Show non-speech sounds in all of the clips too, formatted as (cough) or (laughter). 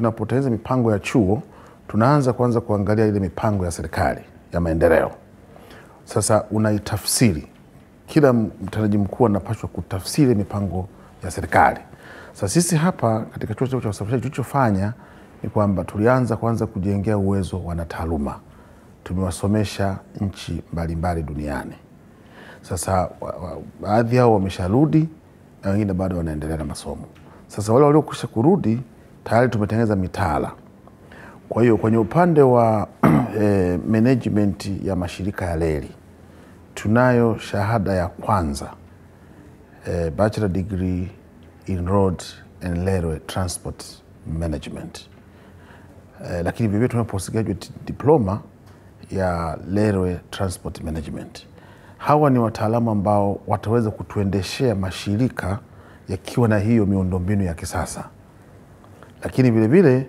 Tunapotengeneza mipango ya chuo, tunaanza kwanza kuangalia ile mipango ya serikali ya maendeleo. Sasa unaitafsiri, kila mtendaji mkuu anapaswa kutafsiri mipango ya serikali. Sasa sisi hapa katika chuo cha usafirishaji tulichofanya ni kwamba tulianza kwanza kujengea uwezo wanataaluma. Tumewasomesha nchi mbalimbali duniani. Sasa baadhi yao wamesharudi na wengine bado wanaendelea na masomo. Sasa wale waliokwisha kurudi tayari tumetengeneza mitaala. Kwa hiyo kwenye upande wa (clears throat) eh, management ya mashirika ya reli tunayo shahada ya kwanza eh, bachelor degree in road and railway transport management eh, lakini vivyo tunayo postgraduate diploma ya railway transport management. Hawa ni wataalamu ambao wataweza kutuendeshea mashirika yakiwa na hiyo miundombinu ya kisasa, lakini vilevile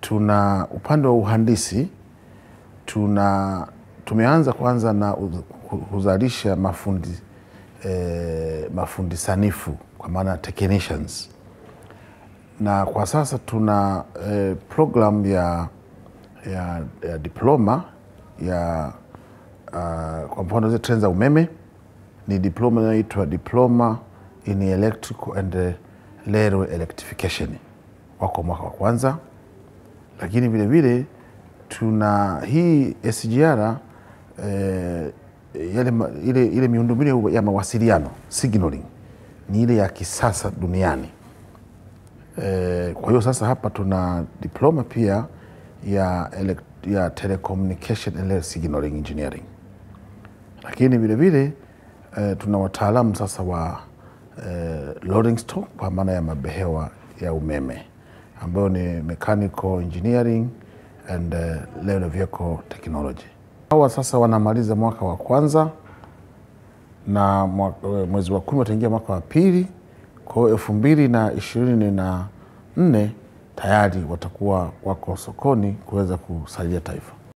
tuna upande wa uhandisi tuna tumeanza kwanza na kuzalisha mafundi, eh, mafundi sanifu kwa maana technicians, na kwa sasa tuna eh, program ya, ya, ya diploma ya uh, kwa mfano zile treni za umeme. Ni diploma inayoitwa diploma in electrical and railway electrification, wako mwaka wa kwanza. Lakini vilevile tuna hii SGR eh, yale, ile, ile miundombinu ya mawasiliano signaling ni ile ya kisasa duniani. E, kwa hiyo sasa hapa tuna diploma pia ya, ya telecommunication and signaling engineering, lakini vilevile e, tuna wataalamu sasa wa e, rolling stock kwa maana ya mabehewa ya umeme ambayo ni mechanical engineering and uh, railway vehicle technology. Hawa sasa wanamaliza mwaka wa kwanza na mwezi wa kumi wataingia mwaka wa pili. Kwa hiyo elfu mbili na ishirini na nne tayari watakuwa wako sokoni kuweza kusaidia taifa.